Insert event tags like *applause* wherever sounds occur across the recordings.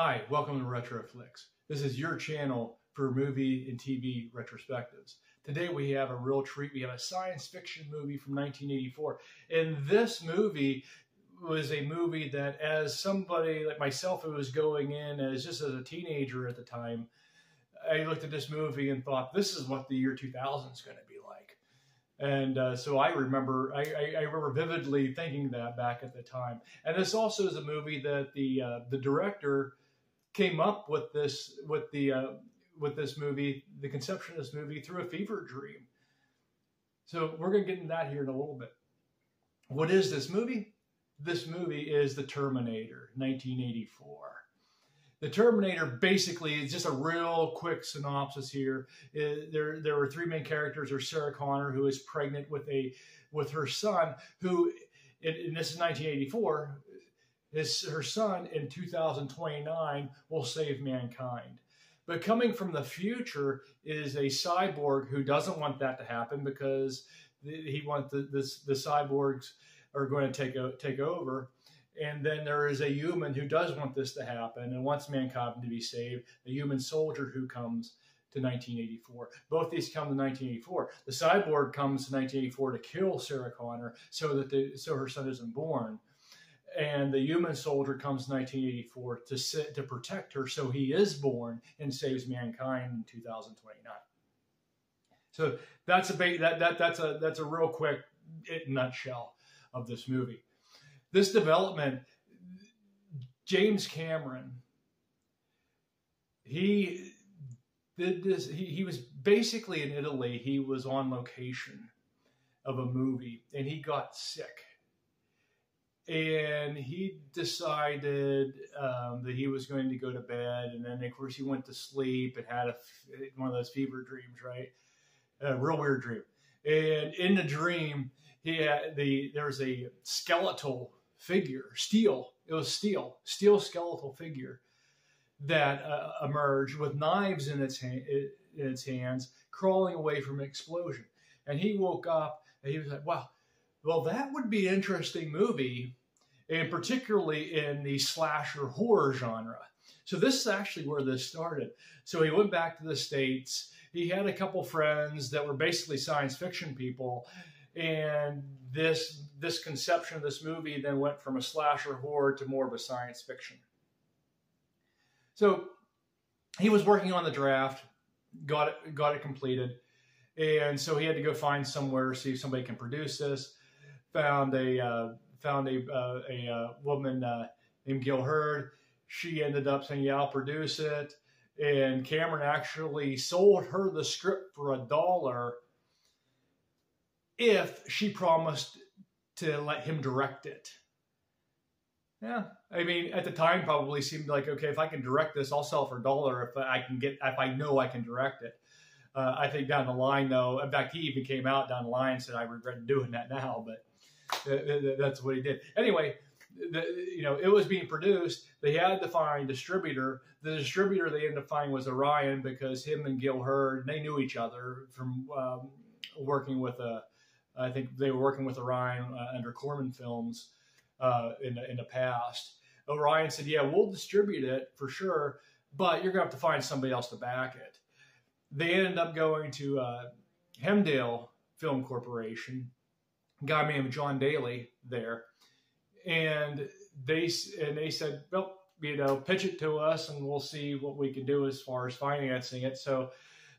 Hi, welcome to Retro Flicks. This is your channel for movie and TV retrospectives. Today we have a real treat. We have a science fiction movie from 1984. And this movie was a movie that, as somebody like myself who was going in as just as a teenager at the time, I looked at this movie and thought, this is what the year 2000 is going to be like. And uh, so I remember, I, I, I, remember vividly thinking that back at the time. And this also is a movie that the uh, the director came up with this with the uh, with this movie, the conception of this movie through a fever dream. So we're going to get into that here in a little bit. What is this movie? This movie is The Terminator, 1984. The Terminator basically is just a real quick synopsis here. Uh, there, there were three main characters. are Sarah Connor, who is pregnant with a with her son, who, and this is 1984. His, her son in 2029 will save mankind. But coming from the future is a cyborg who doesn't want that to happen because he wants the, the cyborgs are going to take, take over. And then there is a human who does want this to happen and wants mankind to be saved, a human soldier who comes to 1984. Both these come to 1984. The cyborg comes to 1984 to kill Sarah Connor so that the, so her son isn't born. And the human soldier comes in 1984 to sit, to protect her, so he is born and saves mankind in 2029. So that's a that that that's a that's a real quick nutshell of this movie this development, James Cameron, he did this. He, he was basically in Italy. He was on location of a movie and he got sick. And he decided um, that he was going to go to bed. And then, of course, he went to sleep and had a, one of those fever dreams, right? A real weird dream. And in the dream, he had the there was a skeletal figure, steel. It was steel, steel skeletal figure that uh, emerged with knives in its in its hands, crawling away from an explosion. And he woke up and he was like, "Wow, well, that would be an interesting movie, and particularly in the slasher horror genre." So this is actually where this started. So he went back to the states. He had a couple friends that were basically science fiction people, and this this conception of this movie then went from a slasher horror to more of a science fiction. So he was working on the draft, got it got it completed, and so he had to go find somewhere see if somebody can produce this. Found a uh, found a uh, a uh, woman uh, named Gale Hurd. She ended up saying, "Yeah, I'll produce it." And Cameron actually sold her the script for a dollar if she promised to let him direct it. Yeah, I mean, at the time, probably seemed like okay, if I can direct this, I'll sell for a dollar if I can get if I know I can direct it. Uh, I think down the line, though, in fact, he even came out down the line and said, "I regret doing that now," but that's what he did. Anyway, the, you know, it was being produced. They had to find distributor. The distributor they ended up finding was Orion because him and Gale Hurd they knew each other from um, working with a I think they were working with Orion uh, under Corman Films uh, in, the, in the past. Orion said, Yeah, we'll distribute it for sure, but you're going to have to find somebody else to back it. They ended up going to uh, Hemdale Film Corporation, guy named John Daly there, and they and they said, "Well, you know, pitch it to us, and we'll see what we can do as far as financing it." So,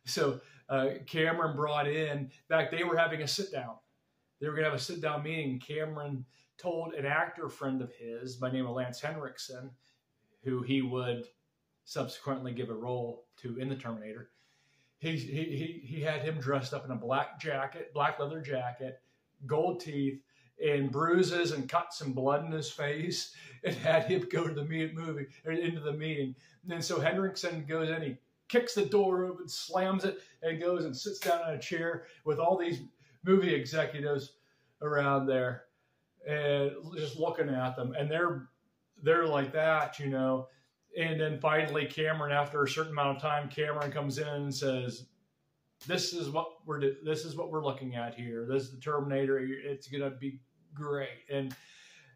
so uh, Cameron brought in. In fact, they were having a sit down they were going to have a sit down meeting. Cameron told an actor friend of his by name of Lance Henriksen, who he would subsequently give a role to in the Terminator. He, he, he had him dressed up in a black jacket, black leather jacket, gold teeth, and bruises and cuts and blood in his face, *laughs* and had him go to the movie or into the meeting. And so Henriksen goes in, he kicks the door open, slams it, and goes and sits down in a chair with all these movie executives around there and just looking at them and they're they're like that you know and then finally cameron after a certain amount of time cameron comes in and says this is what we're this is what we're looking at here this is the terminator it's going to be great and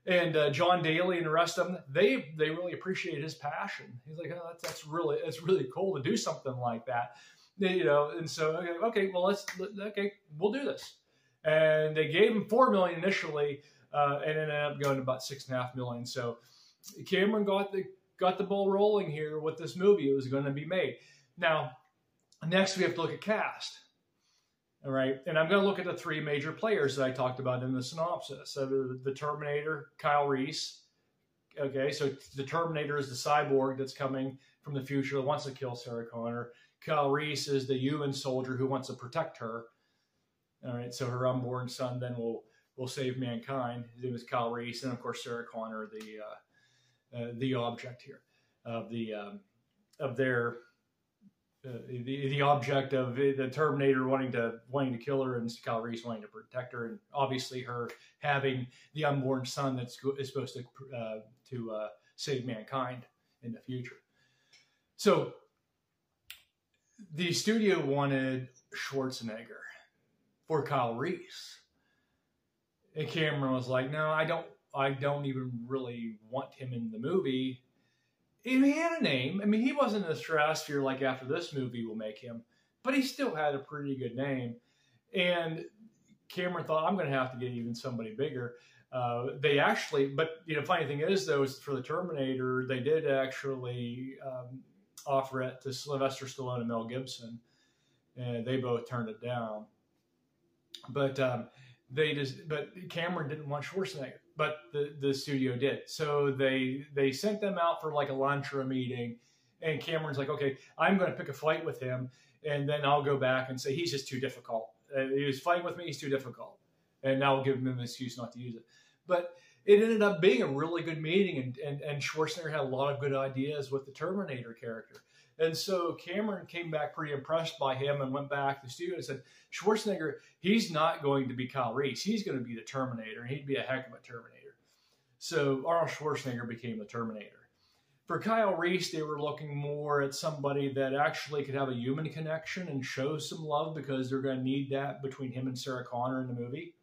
and uh, John Daly and the rest of them, they they really appreciate his passion. He's like, oh, that's, that's really it's really cool to do something like that, you know. And so okay, well let's okay, we'll do this. And they gave him four million initially, uh, and ended up going to about six and a half million. So Cameron got the got the ball rolling here with this movie. It was going to be made. Now, next we have to look at cast. All right. And I'm going to look at the three major players that I talked about in the synopsis. So the, the Terminator, Kyle Reese. Okay. So the Terminator is the cyborg that's coming from the future that wants to kill Sarah Connor. Kyle Reese is the human soldier who wants to protect her. All right. So her unborn son then will will save mankind. His name is Kyle Reese, and of course Sarah Connor, the uh, the object here of the um, of their uh, the, the object of the Terminator wanting to wanting to kill her and Kyle Reese wanting to protect her, and obviously her having the unborn son that's is supposed to uh, to uh, save mankind in the future. So the studio wanted Schwarzenegger for Kyle Reese, and Cameron was like, "No, I don't. I don't even really want him in the movie." he had a name. I mean, he wasn't the stratosphere like after this movie will make him, but he still had a pretty good name. And Cameron thought, I'm going to have to get even somebody bigger. Uh, they actually, but you know, funny thing is though, is for the Terminator, they did actually um, offer it to Sylvester Stallone and Mel Gibson, and they both turned it down. But um, they just, but Cameron didn't want Schwarzenegger but the, the studio did. So they they sent them out for like a lunch or a meeting, and Cameron's like, okay, I'm going to pick a fight with him, and then I'll go back and say he's just too difficult. Uh, he was fighting with me, he's too difficult, and now I'll give him an excuse not to use it. But it ended up being a really good meeting, and, and, and Schwarzenegger had a lot of good ideas with the Terminator character. And so Cameron came back pretty impressed by him and went back to the studio and said, Schwarzenegger, he's not going to be Kyle Reese. He's going to be the Terminator, and he'd be a heck of a Terminator. So Arnold Schwarzenegger became the Terminator. For Kyle Reese, they were looking more at somebody that actually could have a human connection and show some love because they're going to need that between him and Sarah Connor in the movie.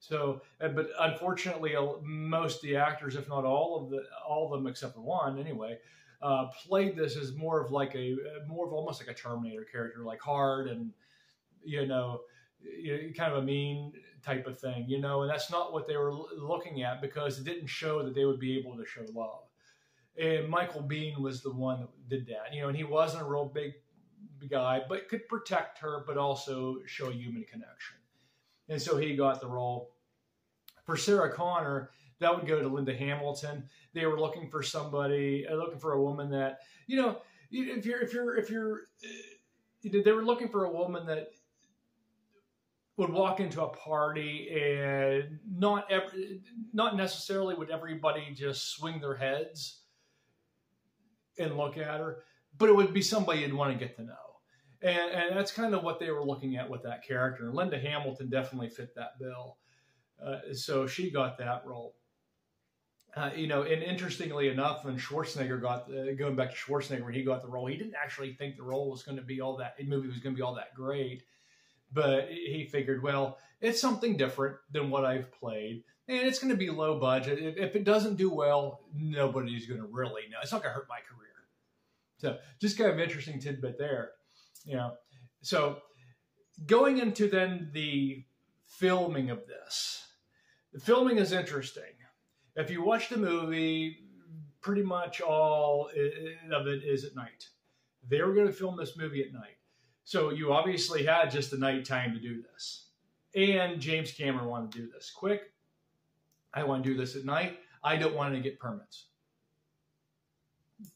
So, uh, but unfortunately, uh, most of the actors, if not all of the all of them except for one, anyway, uh, played this as more of like a more of almost like a Terminator character, like hard and you know, kind of a mean type of thing, you know, and that's not what they were looking at because it didn't show that they would be able to show love. And Michael Biehn was the one that did that, you know, and he wasn't a real big guy, but could protect her, but also show human connection. And so he got the role. For Sarah Connor, that would go to Linda Hamilton. They were looking for somebody, uh, looking for a woman that, you know, if you're, if you're, if you're, uh, they were looking for a woman that would walk into a party and not every, not necessarily would everybody just swing their heads and look at her, but it would be somebody you'd want to get to know. And, and that's kind of what they were looking at with that character. Linda Hamilton definitely fit that bill. Uh, so she got that role. Uh, you know, and interestingly enough, when Schwarzenegger got the, going back to Schwarzenegger when he got the role, he didn't actually think the role was going to be all that movie was going to be all that great, but he figured, well, it's something different than what I've played, and it's going to be low budget. If, if it doesn't do well, nobody's going to really know. It's not going to hurt my career. So, just kind of interesting tidbit there. You know, so going into then the filming of this, the filming is interesting if you watch the movie, pretty much all of it is at night. They were going to film this movie at night. So you obviously had just the night time to do this. And James Cameron wanted to do this quick. I want to do this at night. I don't want to get permits.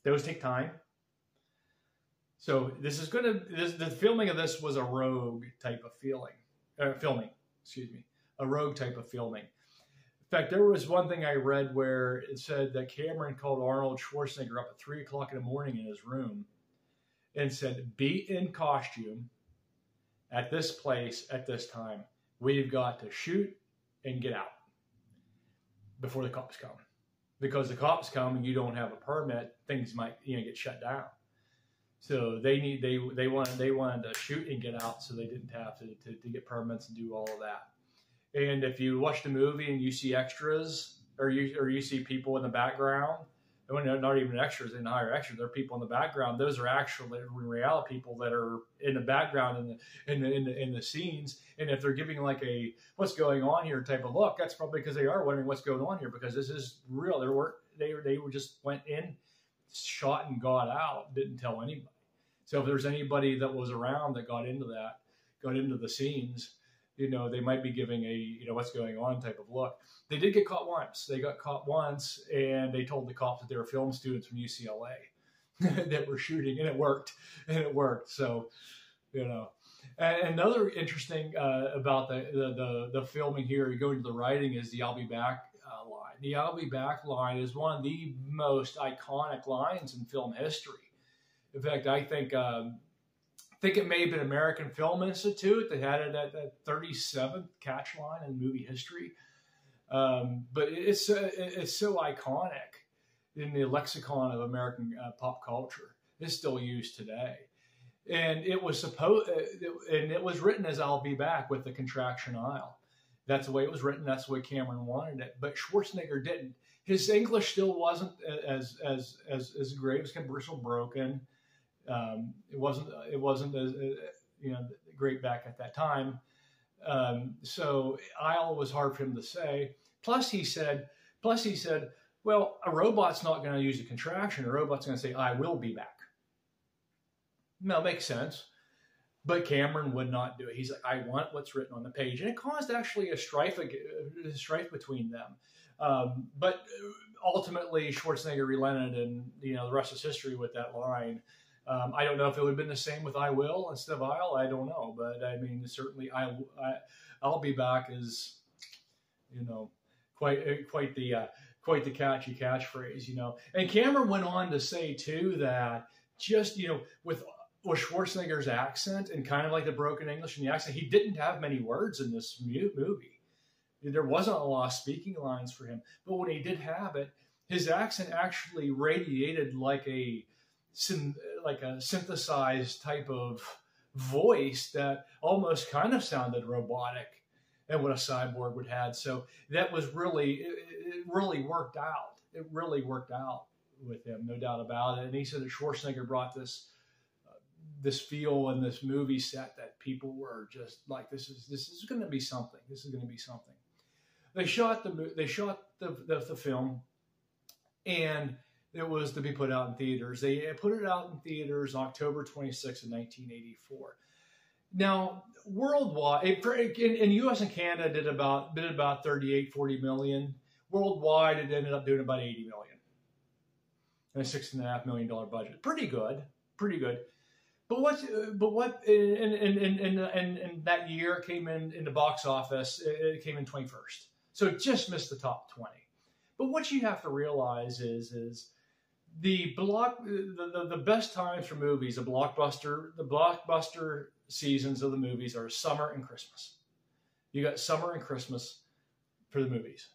Those take time. So this is going to this, the filming of this was a rogue type of feeling, uh, filming. Excuse me, a rogue type of filming. In fact, there was one thing I read where it said that Cameron called Arnold Schwarzenegger up at three o'clock in the morning in his room and said, Be in costume at this place at this time. We've got to shoot and get out before the cops come. Because the cops come and you don't have a permit, things might you know get shut down. So they need they they wanted they wanted to shoot and get out so they didn't have to, to, to get permits and do all of that. And if you watch the movie and you see extras, or you or you see people in the background when they're not even extras in higher extras, they're people in the background. Those are actually reality people that are in the background in the in the in the, in the scenes. And if they're giving like a what's going on here type of look, that's probably because they are wondering what's going on here because this is real. They were they they were just went in, shot and got out, didn't tell anybody. So if there's anybody that was around that got into that, got into the scenes, you know, they might be giving a, you know, what's going on type of look. They did get caught once. They got caught once and they told the cops that they were film students from UCLA *laughs* that were shooting and it worked. And it worked. So, you know, and another interesting uh, about the, the, the, the, filming here, you go into the writing, is the I'll be back uh, line. The I'll be back line is one of the most iconic lines in film history. In fact, I think um, think it may have been American Film Institute that had it at that 37th catch line in movie history. Um, but it's uh, it's so iconic in the lexicon of American uh, pop culture. It's still used today, and it was supposed uh, and it was written as "I'll be back" with the contraction "I'll." That's the way it was written. That's the way Cameron wanted it. But Schwarzenegger didn't. His English still wasn't as as as as great. It was kind of broken. Um, it wasn't it wasn't as you know great back at that time. Um, so I'll was hard for him to say. Plus he said, plus he said, well, a robot's not going to use a contraction. A robot's going to say, "I will be back." No, makes sense. But Cameron would not do it. He's like, I want what's written on the page, and it caused actually a strife, a strife between them. Um, but ultimately, Schwarzenegger relented, and you know the rest is history with that line. Um, I don't know if it would have been the same with I will instead of I'll. I don't know, but I mean, certainly I, I will be back is, you know, quite uh, quite the uh, quite the catchy catchphrase, you know. And Cameron went on to say too that just you know with with Schwarzenegger's accent and kind of like the broken English and the accent, he didn't have many words in this mute movie. There wasn't a lot of speaking lines for him, but when he did have it, his accent actually radiated like a like a synthesized type of voice that almost kind of sounded robotic and what a cyborg would have. So that was really, it, it really worked out. It really worked out with him, no doubt about it. And he said that Schwarzenegger brought this, uh, this feel in this movie set that people were just like, this is, this is going to be something. This is going to be something. They shot the, they shot the, the, the film and it was to be put out in theaters. They put it out in theaters October 26 of 1984. Now, worldwide, it, in, in U.S. and Canada did about did about 38, 40 million. Worldwide, it ended up doing about 80 million. And a six and a half million dollar budget. Pretty good, pretty good. But what? But what? In, in that year came in in the box office. It came in 21st, so it just missed the top 20. But what you have to realize is is the block uh, the, the, the, best times for movies, a blockbuster, the blockbuster seasons of the movies are summer and Christmas. You got summer and Christmas for the movies,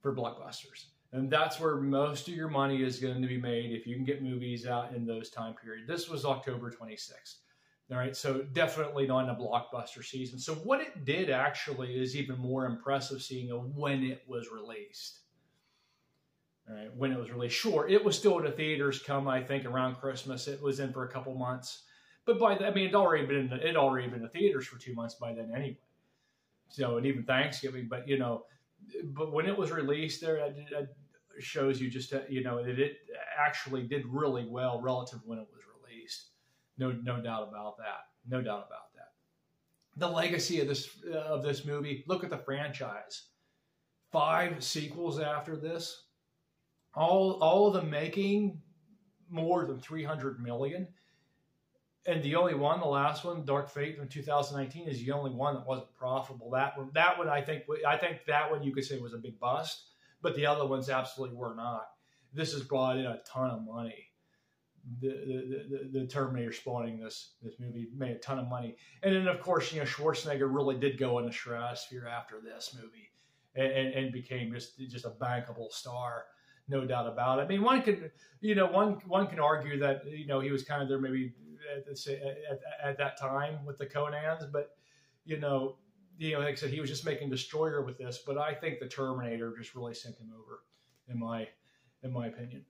for blockbusters. And that's where most of your money is going to be made if you can get movies out in those time periods. This was October 26th. All right, so definitely not in a blockbuster season. So what it did actually is even more impressive seeing when it was released right, when it was released. Sure, it was still in the theaters come, I think, around Christmas. It was in for a couple months. But by that, I mean, it already been in the, it already been in the theaters for two months by then anyway. So, and even Thanksgiving, but you know, but when it was released there, it shows you just, uh, you know, that it actually did really well relative when it was released. No, no doubt about that. No doubt about that. The legacy of this, of this movie, look at the franchise. Five sequels after this all all of them making more than 300 million. And the only one the last one dark fate from 2019 is the only one that wasn't profitable. That one that one i think i think that one you could say was a big bust but the other ones absolutely were not. This has brought in a ton of money. The, the, the, the Terminator spawning this this movie made a ton of money, and then of course you know Schwarzenegger really did go in the stratosphere after this movie, and, and, and became just just a bankable star no doubt about it. I mean, one could, you know, one one can argue that you know he was kind of there maybe at, at, at that time with the Conans, but you know, you know, like I said, he was just making Destroyer with this, but I think the Terminator just really sent him over, in my in my opinion.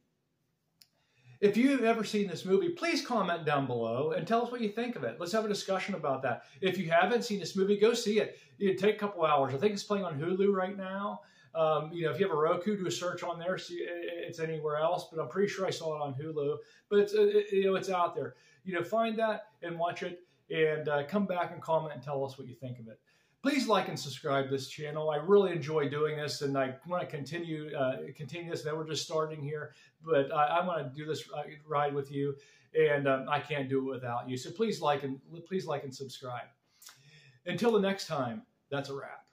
If you've ever seen this movie, please comment down below and tell us what you think of it. Let's have a discussion about that. If you haven't seen this movie, go see it. It take a couple hours. I think it's playing on Hulu right now. Um, you know, if you have a Roku, do a search on there. See, it's anywhere else, but I'm pretty sure I saw it on Hulu. But it's it, you know, it's out there. You know, find that and watch it, and uh, come back and comment and tell us what you think of it please like and subscribe this channel. I really enjoy doing this, and I want to continue uh, continue this. Now we're just starting here, but I, I want to do this ride with you, and um, I can't do it without you. So please like and please like and subscribe. Until the next time, that's a wrap.